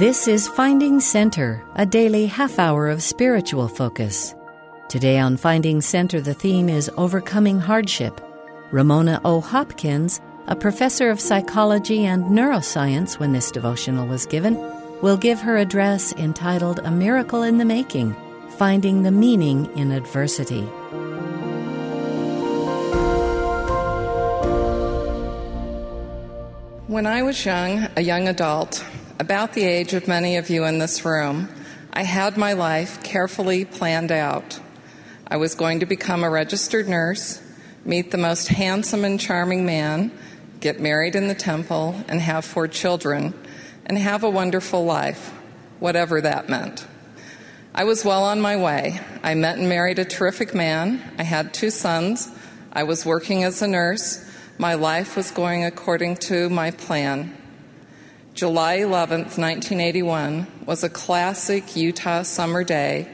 This is Finding Center, a daily half hour of spiritual focus. Today on Finding Center, the theme is Overcoming Hardship. Ramona O. Hopkins, a professor of psychology and neuroscience when this devotional was given, will give her address entitled A Miracle in the Making Finding the Meaning in Adversity. When I was young, a young adult, about the age of many of you in this room, I had my life carefully planned out. I was going to become a registered nurse, meet the most handsome and charming man, get married in the temple, and have four children, and have a wonderful life, whatever that meant. I was well on my way. I met and married a terrific man. I had two sons. I was working as a nurse. My life was going according to my plan. July 11th, 1981, was a classic Utah summer day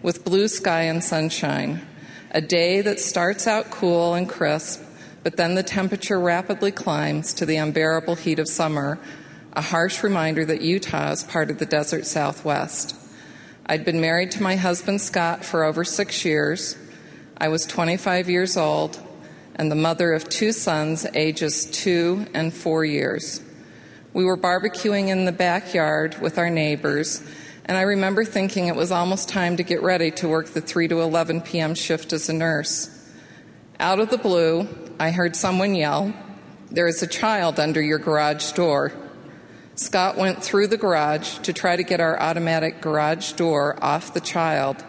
with blue sky and sunshine. A day that starts out cool and crisp, but then the temperature rapidly climbs to the unbearable heat of summer, a harsh reminder that Utah is part of the desert southwest. I'd been married to my husband Scott for over six years. I was 25 years old and the mother of two sons, ages two and four years. We were barbecuing in the backyard with our neighbors, and I remember thinking it was almost time to get ready to work the 3 to 11 p.m. shift as a nurse. Out of the blue, I heard someone yell, There is a child under your garage door. Scott went through the garage to try to get our automatic garage door off the child,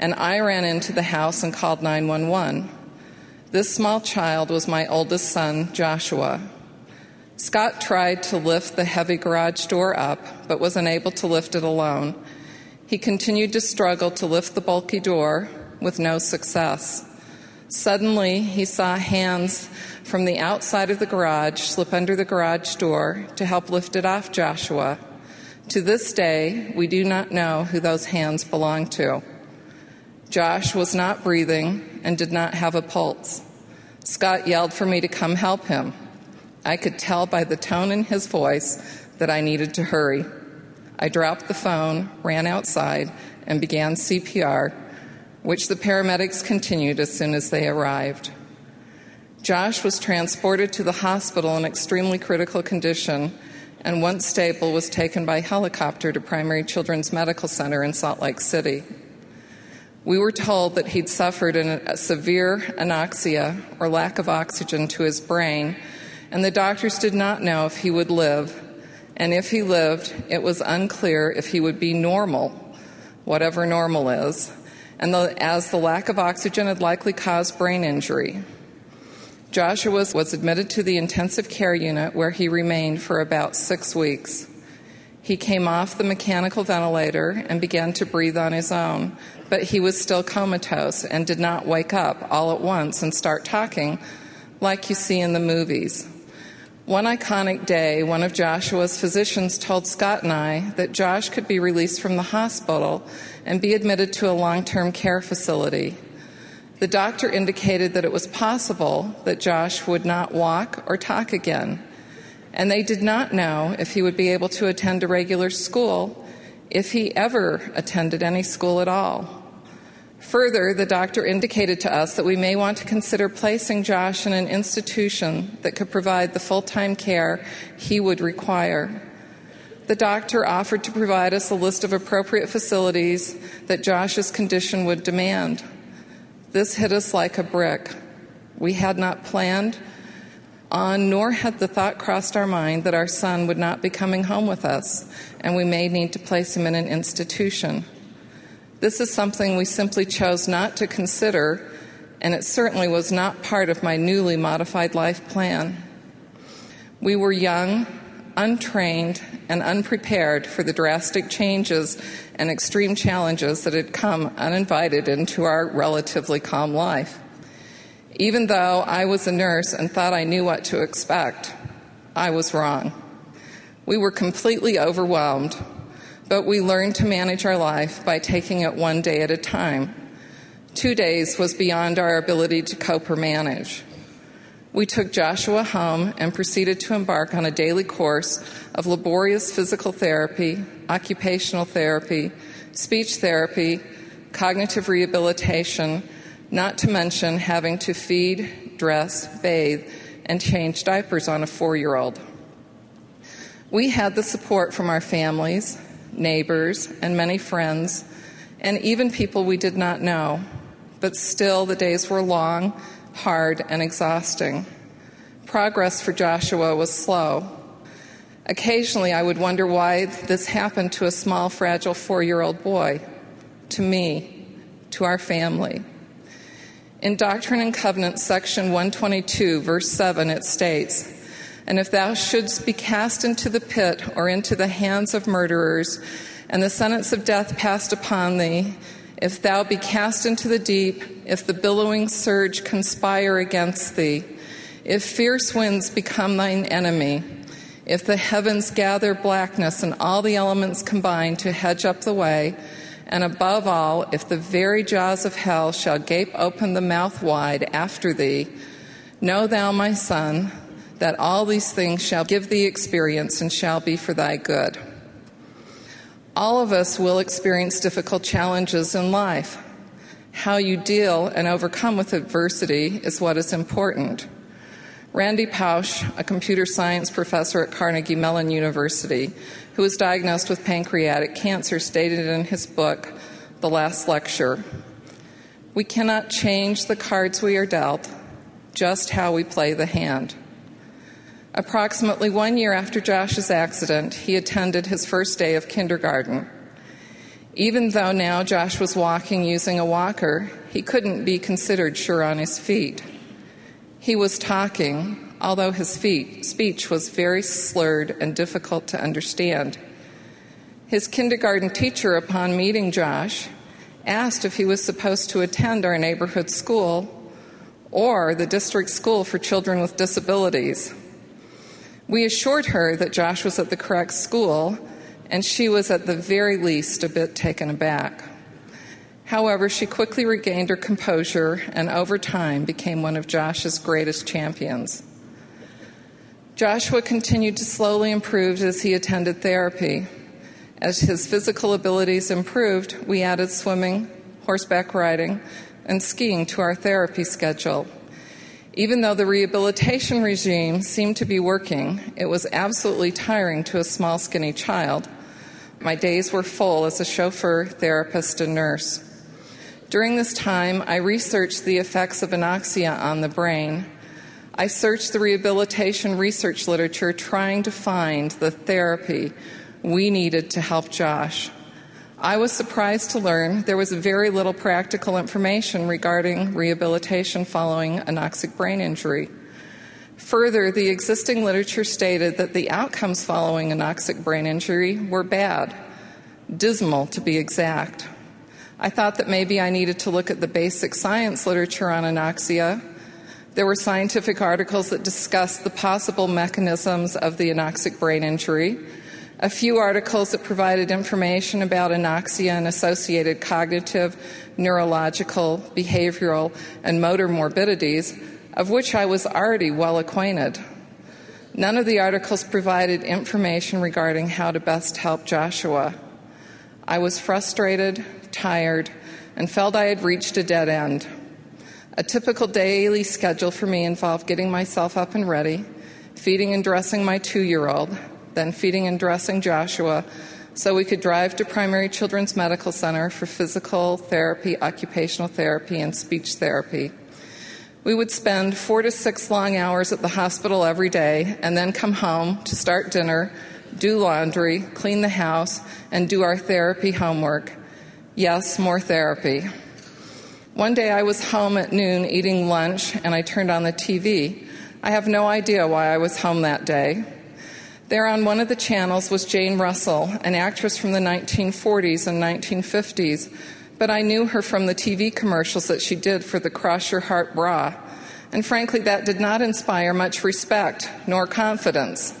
and I ran into the house and called 911. This small child was my oldest son, Joshua. Scott tried to lift the heavy garage door up, but was unable to lift it alone. He continued to struggle to lift the bulky door with no success. Suddenly, he saw hands from the outside of the garage slip under the garage door to help lift it off Joshua. To this day, we do not know who those hands belong to. Josh was not breathing and did not have a pulse. Scott yelled for me to come help him. I could tell by the tone in his voice that I needed to hurry. I dropped the phone, ran outside, and began CPR, which the paramedics continued as soon as they arrived. Josh was transported to the hospital in extremely critical condition and once stable was taken by helicopter to Primary Children's Medical Center in Salt Lake City. We were told that he'd suffered a severe anoxia or lack of oxygen to his brain and the doctors did not know if he would live. And if he lived, it was unclear if he would be normal, whatever normal is, and the, as the lack of oxygen had likely caused brain injury. Joshua was, was admitted to the intensive care unit where he remained for about six weeks. He came off the mechanical ventilator and began to breathe on his own, but he was still comatose and did not wake up all at once and start talking like you see in the movies. One iconic day, one of Joshua's physicians told Scott and I that Josh could be released from the hospital and be admitted to a long term care facility. The doctor indicated that it was possible that Josh would not walk or talk again, and they did not know if he would be able to attend a regular school if he ever attended any school at all. Further, the doctor indicated to us that we may want to consider placing Josh in an institution that could provide the full time care he would require. The doctor offered to provide us a list of appropriate facilities that Josh's condition would demand. This hit us like a brick. We had not planned on, nor had the thought crossed our mind that our son would not be coming home with us, and we may need to place him in an institution. This is something we simply chose not to consider, and it certainly was not part of my newly modified life plan. We were young, untrained, and unprepared for the drastic changes and extreme challenges that had come uninvited into our relatively calm life. Even though I was a nurse and thought I knew what to expect, I was wrong. We were completely overwhelmed but we learned to manage our life by taking it one day at a time. Two days was beyond our ability to cope or manage. We took Joshua home and proceeded to embark on a daily course of laborious physical therapy, occupational therapy, speech therapy, cognitive rehabilitation, not to mention having to feed, dress, bathe, and change diapers on a four year old. We had the support from our families, neighbors, and many friends, and even people we did not know, but still the days were long, hard, and exhausting. Progress for Joshua was slow. Occasionally, I would wonder why this happened to a small, fragile four year old boy, to me, to our family. In Doctrine and Covenants, section 122, verse 7, it states, And if thou shouldst be cast into the pit or into the hands of murderers, and the sentence of death passed upon thee, if thou be cast into the deep, if the billowing surge conspire against thee, if fierce winds become thine enemy, if the heavens gather blackness and all the elements combine to hedge up the way, and above all, if the very jaws of hell shall gape open the mouth wide after thee, know thou, my son, that all these things shall give thee experience and shall be for thy good. All of us will experience difficult challenges in life. How you deal and overcome with adversity is what is important. Randy Pausch, a computer science professor at Carnegie Mellon University, who was diagnosed with pancreatic cancer, stated in his book, The Last Lecture We cannot change the cards we are dealt, just how we play the hand. Approximately one year after Josh's accident, he attended his first day of kindergarten. Even though now Josh was walking using a walker, he couldn't be considered sure on his feet. He was talking, although his feet, speech was very slurred and difficult to understand. His kindergarten teacher, upon meeting Josh, asked if he was supposed to attend our neighborhood school or the district school for children with disabilities. We assured her that Josh was at the correct school, and she was at the very least a bit taken aback. However, she quickly regained her composure and over time became one of Josh's greatest champions. Joshua continued to slowly improve as he attended therapy. As his physical abilities improved, we added swimming, horseback riding, and skiing to our therapy schedule. Even though the rehabilitation regime seemed to be working, it was absolutely tiring to a small, skinny child. My days were full as a chauffeur, therapist, and nurse. During this time, I researched the effects of anoxia on the brain. I searched the rehabilitation research literature trying to find the therapy we needed to help Josh. I was surprised to learn there was very little practical information regarding rehabilitation following anoxic brain injury. Further, the existing literature stated that the outcomes following anoxic brain injury were bad, dismal to be exact. I thought that maybe I needed to look at the basic science literature on anoxia. There were scientific articles that discussed the possible mechanisms of the anoxic brain injury, a few articles that provided information about anoxia and associated cognitive, neurological, behavioral, and motor morbidities, of which I was already well acquainted. None of the articles provided information regarding how to best help Joshua. I was frustrated, tired, and felt I had reached a dead end. A typical daily schedule for me involved getting myself up and ready, feeding and dressing my two year old, then feeding and dressing Joshua so we could drive to Primary Children's Medical Center for physical therapy, occupational therapy, and speech therapy. We would spend four to six long hours at the hospital every day and then come home to start dinner, do laundry, clean the house, and do our therapy homework. Yes, more therapy. One day I was home at noon eating lunch and I turned on the TV. I have no idea why I was home that day. There on one of the channels was Jane Russell, an actress from the 1940s and 1950s, but I knew her from the TV commercials that she did for the Cross Your Heart bra. And frankly, that did not inspire much respect nor confidence.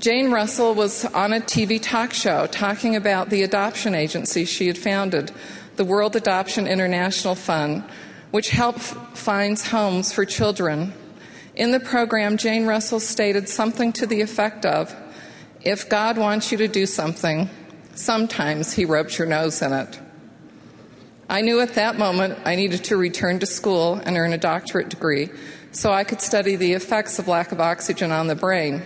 Jane Russell was on a TV talk show talking about the adoption agency she had founded, the World Adoption International Fund, which helps finds homes for children. In the program, Jane Russell stated something to the effect of If God wants you to do something, sometimes He rubs your nose in it. I knew at that moment I needed to return to school and earn a doctorate degree so I could study the effects of lack of oxygen on the brain.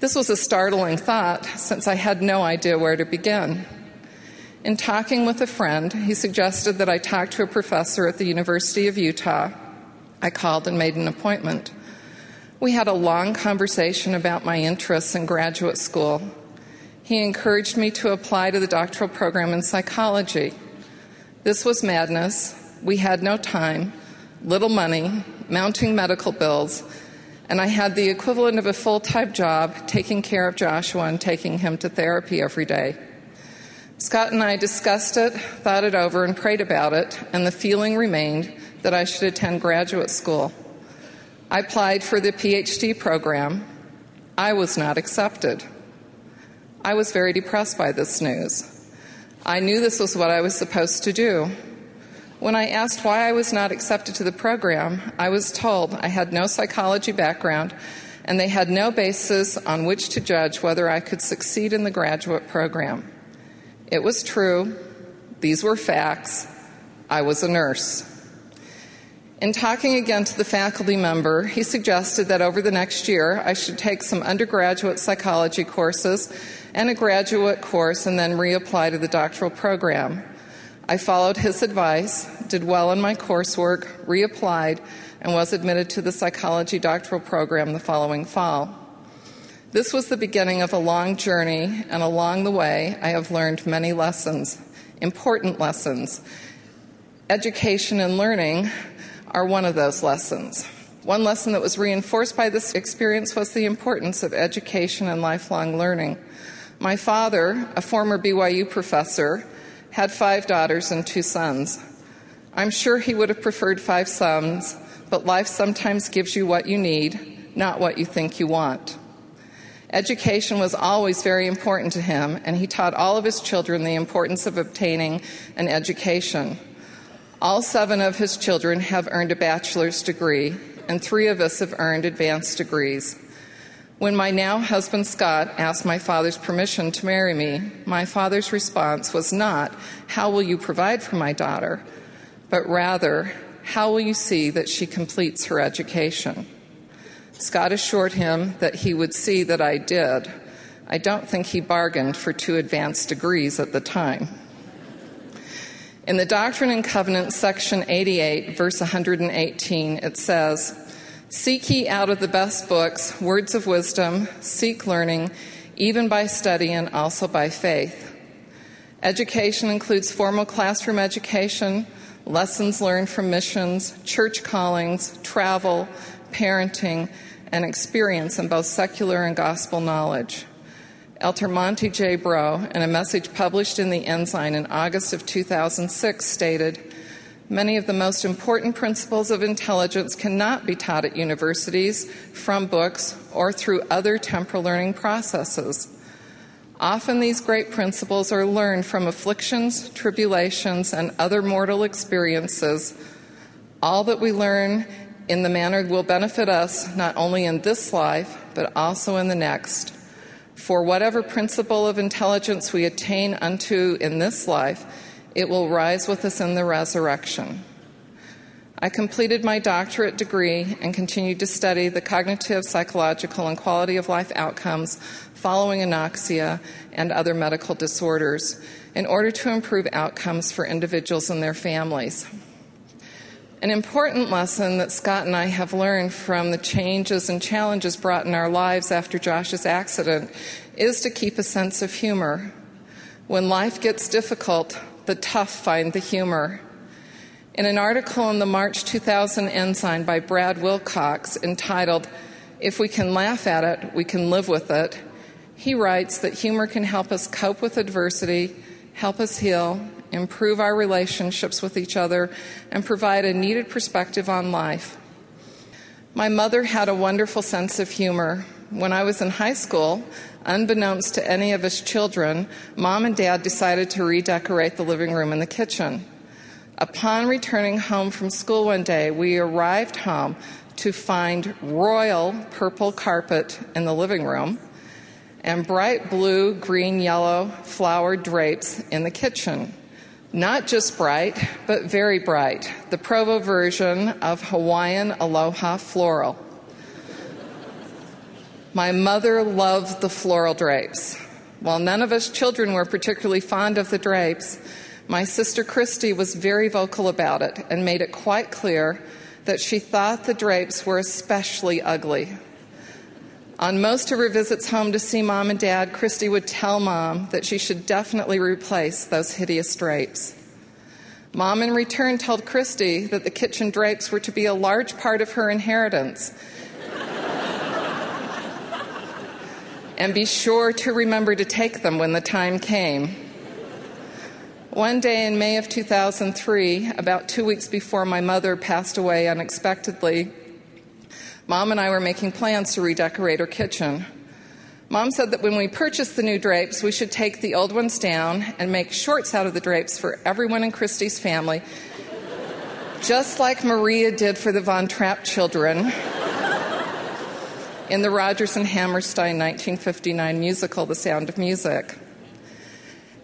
This was a startling thought since I had no idea where to begin. In talking with a friend, he suggested that I talk to a professor at the University of Utah. I called and made an appointment. We had a long conversation about my interests in graduate school. He encouraged me to apply to the doctoral program in psychology. This was madness. We had no time, little money, mounting medical bills, and I had the equivalent of a full time job taking care of Joshua and taking him to therapy every day. Scott and I discussed it, thought it over, and prayed about it, and the feeling remained that I should attend graduate school. I applied for the PhD program. I was not accepted. I was very depressed by this news. I knew this was what I was supposed to do. When I asked why I was not accepted to the program, I was told I had no psychology background and they had no basis on which to judge whether I could succeed in the graduate program. It was true, these were facts. I was a nurse. In talking again to the faculty member, he suggested that over the next year I should take some undergraduate psychology courses and a graduate course and then reapply to the doctoral program. I followed his advice, did well in my coursework, reapplied, and was admitted to the psychology doctoral program the following fall. This was the beginning of a long journey, and along the way, I have learned many lessons, important lessons. Education and learning are one of those lessons. One lesson that was reinforced by this experience was the importance of education and lifelong learning. My father, a former BYU professor, had five daughters and two sons. I'm sure he would have preferred five sons, but life sometimes gives you what you need, not what you think you want. Education was always very important to him, and he taught all of his children the importance of obtaining an education. All seven of his children have earned a bachelor's degree, and three of us have earned advanced degrees. When my now husband Scott asked my father's permission to marry me, my father's response was not, How will you provide for my daughter? but rather, How will you see that she completes her education? Scott assured him that he would see that I did. I don't think he bargained for two advanced degrees at the time. In the Doctrine and Covenants, section 88, verse 118, it says, Seek ye out of the best books words of wisdom, seek learning, even by study and also by faith. Education includes formal classroom education, lessons learned from missions, church callings, travel, parenting, and experience in both secular and gospel knowledge. Elder Monte J. Brough, in a message published in the Ensign in August of 2006, stated Many of the most important principles of intelligence cannot be taught at universities, from books, or through other temporal learning processes. Often these great principles are learned from afflictions, tribulations, and other mortal experiences. All that we learn in the manner will benefit us not only in this life, but also in the next. For whatever principle of intelligence we attain unto in this life, it will rise with us in the resurrection. I completed my doctorate degree and continued to study the cognitive, psychological, and quality of life outcomes following anoxia and other medical disorders in order to improve outcomes for individuals and their families. An important lesson that Scott and I have learned from the changes and challenges brought in our lives after Josh's accident is to keep a sense of humor. When life gets difficult, the tough find the humor. In an article in the March 2000 Ensign by Brad Wilcox entitled, If We Can Laugh at It, We Can Live with It, he writes that humor can help us cope with adversity, help us heal, improve our relationships with each other, and provide a needed perspective on life. My mother had a wonderful sense of humor. When I was in high school, unbeknownst to any of us children, mom and dad decided to redecorate the living room and the kitchen. Upon returning home from school one day, we arrived home to find royal purple carpet in the living room and bright blue, green, yellow flowered drapes in the kitchen. Not just bright, but very bright. The Provo version of Hawaiian Aloha floral. My mother loved the floral drapes. While none of us children were particularly fond of the drapes, my sister Christy was very vocal about it and made it quite clear that she thought the drapes were especially ugly. On most of her visits home to see mom and dad, Christy would tell mom that she should definitely replace those hideous drapes. Mom, in return, told Christy that the kitchen drapes were to be a large part of her inheritance and be sure to remember to take them when the time came. One day in May of 2003, about two weeks before my mother passed away unexpectedly, Mom and I were making plans to redecorate her kitchen. Mom said that when we purchased the new drapes, we should take the old ones down and make shorts out of the drapes for everyone in Christy's family, just like Maria did for the Von Trapp children in the Rodgers and Hammerstein 1959 musical, The Sound of Music.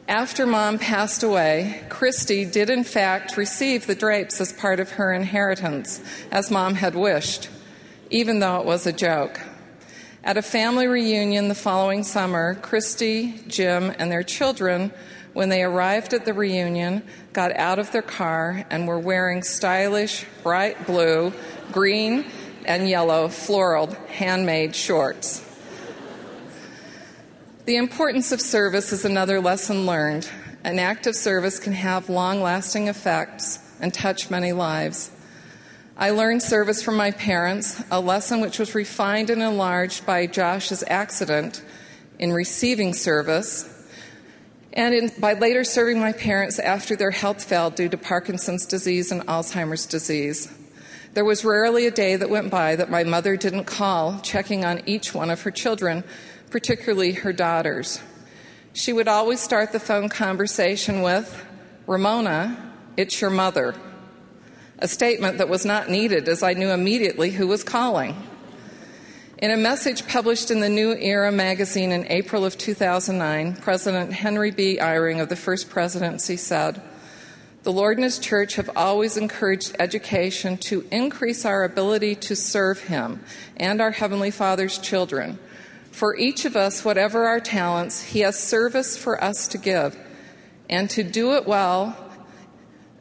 After mom passed away, Christy did in fact receive the drapes as part of her inheritance, as mom had wished, even though it was a joke. At a family reunion the following summer, Christy, Jim, and their children, when they arrived at the reunion, got out of their car and were wearing stylish, bright blue, green, and yellow floral handmade shorts. The importance of service is another lesson learned. An act of service can have long lasting effects and touch many lives. I learned service from my parents, a lesson which was refined and enlarged by Josh's accident in receiving service, and in, by later serving my parents after their health failed due to Parkinson's disease and Alzheimer's disease. There was rarely a day that went by that my mother didn't call, checking on each one of her children, particularly her daughters. She would always start the phone conversation with, Ramona, it's your mother. A statement that was not needed as I knew immediately who was calling. In a message published in the New Era magazine in April of 2009, President Henry B. Eyring of the First Presidency said, the Lord and His church have always encouraged education to increase our ability to serve Him and our Heavenly Father's children. For each of us, whatever our talents, He has service for us to give. And to do it well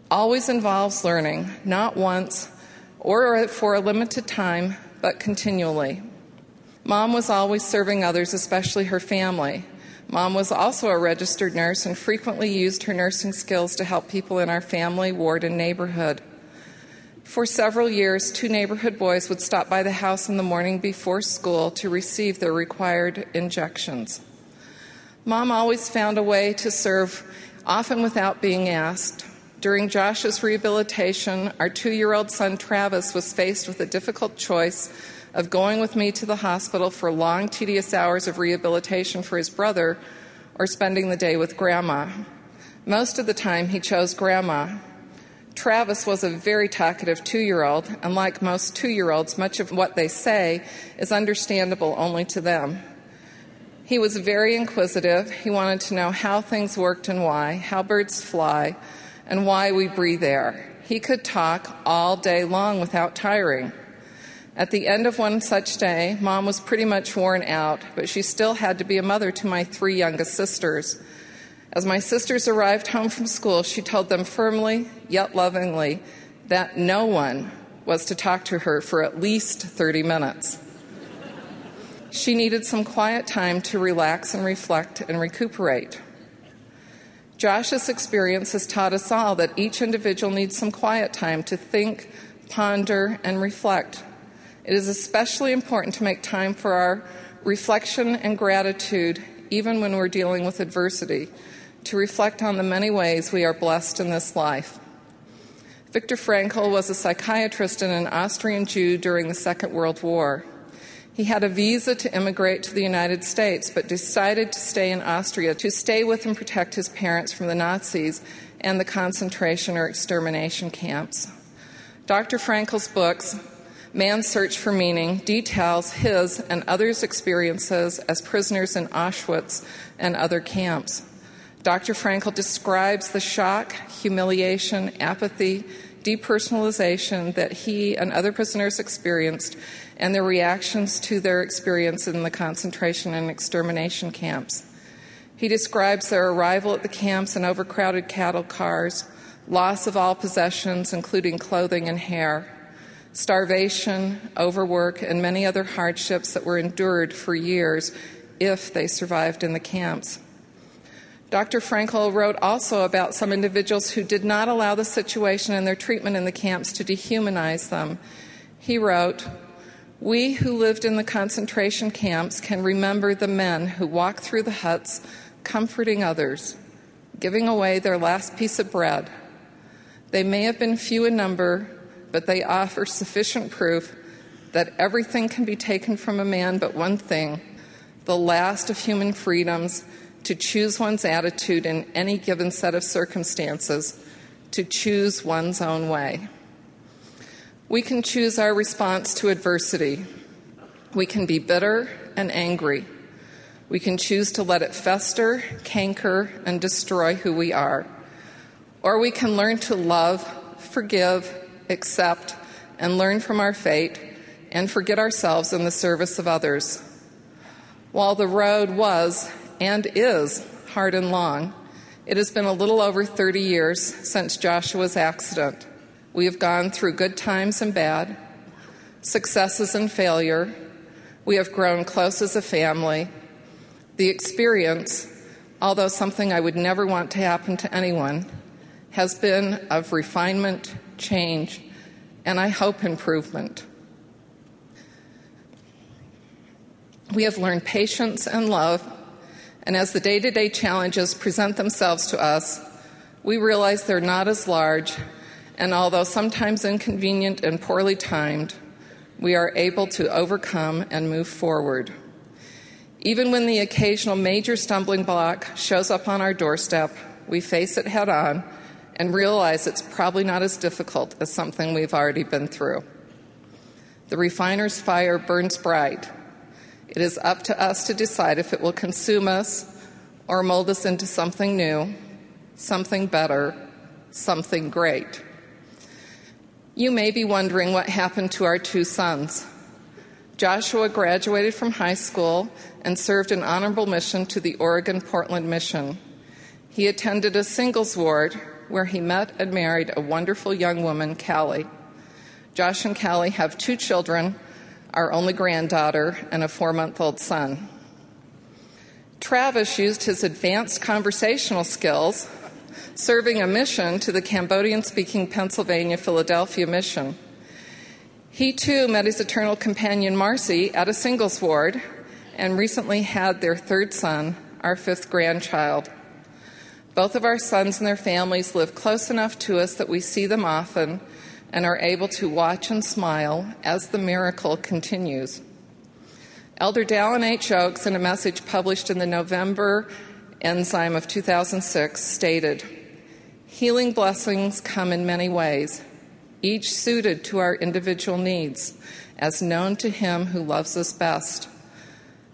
always involves learning, not once or for a limited time, but continually. Mom was always serving others, especially her family. Mom was also a registered nurse and frequently used her nursing skills to help people in our family, ward, and neighborhood. For several years, two neighborhood boys would stop by the house in the morning before school to receive their required injections. Mom always found a way to serve, often without being asked. During Josh's rehabilitation, our two year old son Travis was faced with a difficult choice of going with me to the hospital for long, tedious hours of rehabilitation for his brother or spending the day with grandma. Most of the time, he chose grandma. Travis was a very talkative two year old, and like most two year olds, much of what they say is understandable only to them. He was very inquisitive. He wanted to know how things worked and why, how birds fly, and why we breathe air. He could talk all day long without tiring. At the end of one such day, mom was pretty much worn out, but she still had to be a mother to my three youngest sisters. As my sisters arrived home from school, she told them firmly, yet lovingly, that no one was to talk to her for at least 30 minutes. She needed some quiet time to relax and reflect and recuperate. Josh's experience has taught us all that each individual needs some quiet time to think, ponder, and reflect it is especially important to make time for our reflection and gratitude, even when we're dealing with adversity, to reflect on the many ways we are blessed in this life. Viktor Frankl was a psychiatrist and an Austrian Jew during the Second World War. He had a visa to immigrate to the United States, but decided to stay in Austria to stay with and protect his parents from the Nazis and the concentration or extermination camps. Dr. Frankl's books, Man's Search for Meaning, details his and others' experiences as prisoners in Auschwitz and other camps. Dr. Frankl describes the shock, humiliation, apathy, depersonalization that he and other prisoners experienced and their reactions to their experience in the concentration and extermination camps. He describes their arrival at the camps in overcrowded cattle cars, loss of all possessions, including clothing and hair, starvation, overwork, and many other hardships that were endured for years if they survived in the camps. Dr. Frankl wrote also about some individuals who did not allow the situation and their treatment in the camps to dehumanize them. He wrote, We who lived in the concentration camps can remember the men who walked through the huts comforting others, giving away their last piece of bread. They may have been few in number, but they offer sufficient proof that everything can be taken from a man but one thing the last of human freedoms to choose one's attitude in any given set of circumstances, to choose one's own way. We can choose our response to adversity. We can be bitter and angry. We can choose to let it fester, canker, and destroy who we are. Or we can learn to love, forgive, accept, and learn from our fate and forget ourselves in the service of others. While the road was and is hard and long. It has been a little over 30 years since Joshua's accident. We have gone through good times and bad, successes and failure. We have grown close as a family. The experience, although something I would never want to happen to anyone, has been of refinement, change, and I hope improvement. We have learned patience and love and as the day to day challenges present themselves to us, we realize they're not as large, and although sometimes inconvenient and poorly timed, we are able to overcome and move forward. Even when the occasional major stumbling block shows up on our doorstep, we face it head on and realize it's probably not as difficult as something we've already been through. The refiner's fire burns bright, it is up to us to decide if it will consume us or mold us into something new, something better, something great. You may be wondering what happened to our two sons. Joshua graduated from high school and served an honorable mission to the Oregon Portland Mission. He attended a singles ward where he met and married a wonderful young woman, Callie. Josh and Callie have two children, our only granddaughter, and a four month old son. Travis used his advanced conversational skills serving a mission to the Cambodian speaking Pennsylvania Philadelphia mission. He too met his eternal companion Marcy at a singles ward and recently had their third son, our fifth grandchild. Both of our sons and their families live close enough to us that we see them often and are able to watch and smile as the miracle continues. Elder Dallin H. Oaks, in a message published in the November Ensign of 2006, stated Healing blessings come in many ways, each suited to our individual needs, as known to Him who loves us best.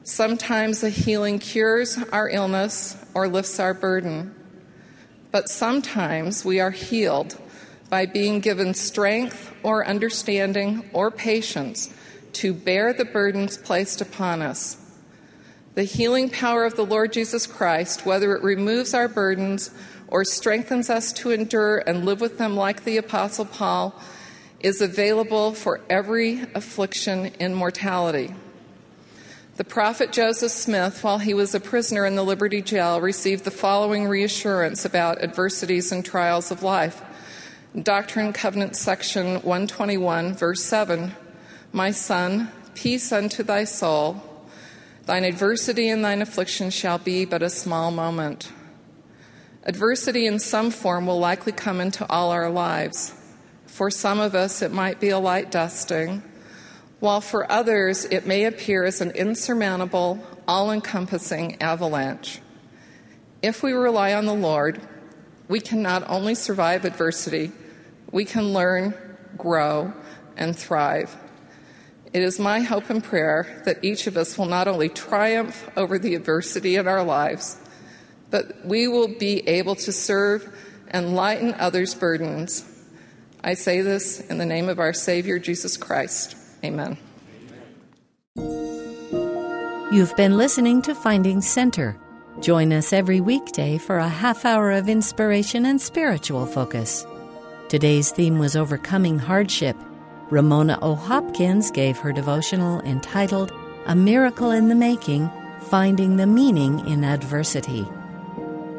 Sometimes the healing cures our illness or lifts our burden, but sometimes we are healed by being given strength or understanding or patience to bear the burdens placed upon us. The healing power of the Lord Jesus Christ, whether it removes our burdens or strengthens us to endure and live with them like the Apostle Paul, is available for every affliction in mortality. The prophet Joseph Smith, while he was a prisoner in the Liberty Jail, received the following reassurance about adversities and trials of life. Doctrine and Covenants, section 121, verse 7 My son, peace unto thy soul. Thine adversity and thine affliction shall be but a small moment. Adversity in some form will likely come into all our lives. For some of us, it might be a light dusting, while for others, it may appear as an insurmountable, all encompassing avalanche. If we rely on the Lord, we can not only survive adversity, we can learn, grow, and thrive. It is my hope and prayer that each of us will not only triumph over the adversity in our lives, but we will be able to serve and lighten others' burdens. I say this in the name of our Savior, Jesus Christ. Amen. You've been listening to Finding Center. Join us every weekday for a half hour of inspiration and spiritual focus. Today's theme was Overcoming Hardship. Ramona O. Hopkins gave her devotional entitled A Miracle in the Making Finding the Meaning in Adversity.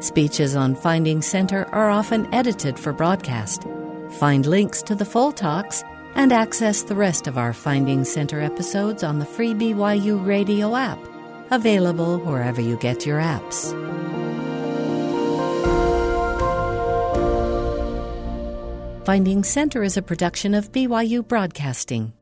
Speeches on Finding Center are often edited for broadcast. Find links to the full talks and access the rest of our Finding Center episodes on the free BYU radio app, available wherever you get your apps. Finding Center is a production of BYU Broadcasting.